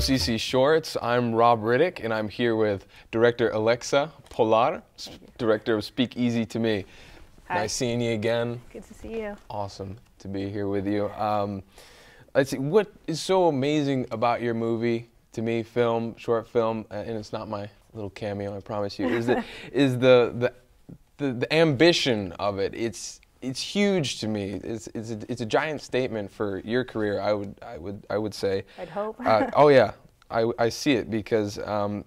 OCC Shorts. I'm Rob Riddick, and I'm here with director Alexa Polar, director of Speak Easy to Me. Hi. Nice seeing you again. Good to see you. Awesome to be here with you. Um, let's see, what is so amazing about your movie, to me, film, short film, and it's not my little cameo, I promise you, is the, is the, the, the, the ambition of it. It's, it's huge to me. It's, it's, a, it's a giant statement for your career, I would, I would, I would say. I'd hope. Uh, oh yeah, I, I see it because um,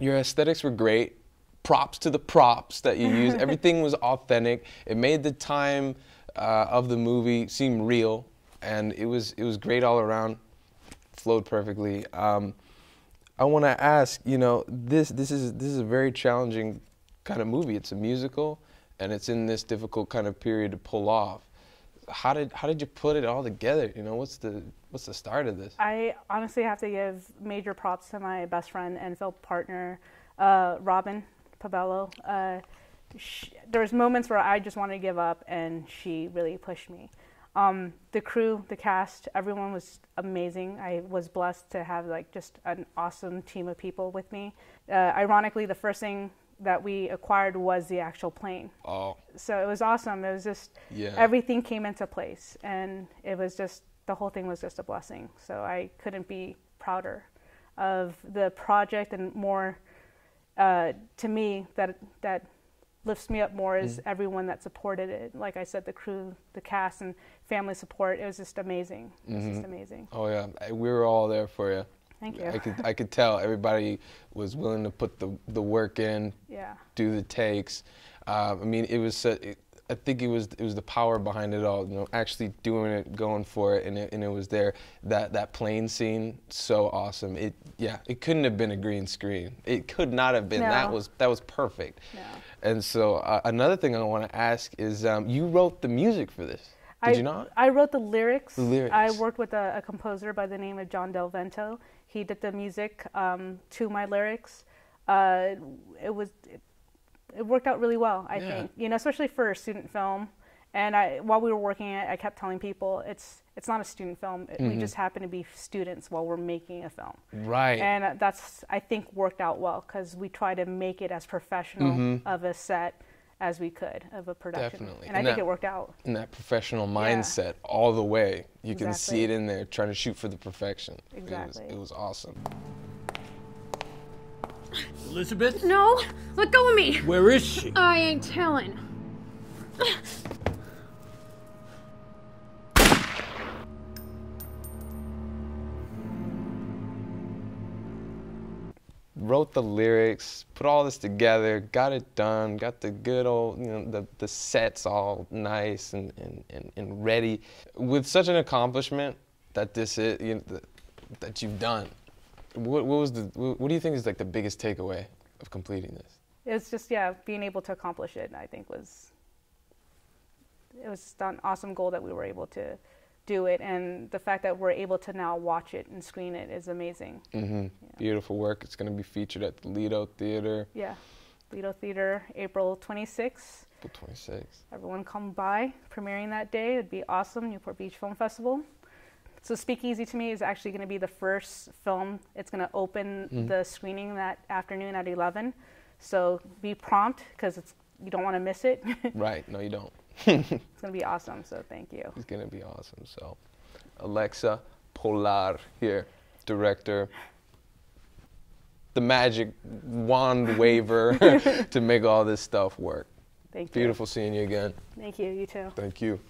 your aesthetics were great. Props to the props that you used. Everything was authentic. It made the time uh, of the movie seem real, and it was it was great all around. Flowed perfectly. Um, I want to ask, you know, this this is this is a very challenging kind of movie. It's a musical, and it's in this difficult kind of period to pull off. How did how did you put it all together? You know, what's the what's the start of this? I honestly have to give major props to my best friend and film partner, uh, Robin Pabello. Uh, there was moments where I just wanted to give up, and she really pushed me. Um, the crew, the cast, everyone was amazing. I was blessed to have like just an awesome team of people with me. Uh, ironically, the first thing that we acquired was the actual plane. Oh, so it was awesome. It was just Yeah. everything came into place, and it was just the whole thing was just a blessing. So I couldn't be prouder of the project, and more uh, to me that that lifts me up more is Mm. everyone that supported it. Like I said, the crew, the cast, and family support. It was just amazing. It was just amazing. oh yeah, we were all there for you. Thank you. I could I could tell everybody was willing to put the the work in, yeah. do the takes. Uh, I mean, it was. su- It, I think it was it was the power behind it all. You know, actually doing it, going for it, and it, and it was there. That that plane scene, so awesome. It yeah, it couldn't have been a green screen. It could not have been. No. That was that was perfect. No. And so uh, another thing I want to ask is, um, you wrote the music for this, did I, you not? I wrote the lyrics. The lyrics. I worked with a, a composer by the name of John Del Vento. He did the music um, to my lyrics. Uh, it was it, it worked out really well. I Yeah. think you know, especially for a student film. And I, while we were working it, I kept telling people it's it's not a student film. It- We just happen to be students while we're making a film. Right. And uh, that's I think worked out well because we try to make it as professional of a set as we could of a production. Definitely. And I And think it worked out. in that professional mindset all the way. You can see it in there, trying to shoot for the perfection. It was, Exactly. it was awesome. Elizabeth? No, let go of me. Where is she? I ain't telling. Wrote the lyrics, put all this together, got it done, got the good old, you know, the, the sets all nice and, and, and, and ready. With such an accomplishment that this is, you know, that, you've done, what, what was the, what do you think is like the biggest takeaway of completing this? It was just yeah being able to accomplish it i think was it was just an awesome goal that we were able to do it and the fact that we're able to now watch it and screen it is amazing. Mm-hmm. Beautiful work. It's going to be featured at the Lido Theater, yeah. Lido theater april 26th April 26th. everyone come by. Premiering that day it'd be awesome newport beach film festival. So speakeasy to me is actually going to be the first film. It's going to open the screening that afternoon at 11 so be prompt because it's you don't want to miss it. Right. No, you don't. It's gonna be awesome. So thank you. It's gonna be awesome. So, Alexa Polar here, director, the magic wand waver to make all this stuff work. Thank you. Beautiful seeing you again. Thank you. You too. Thank you.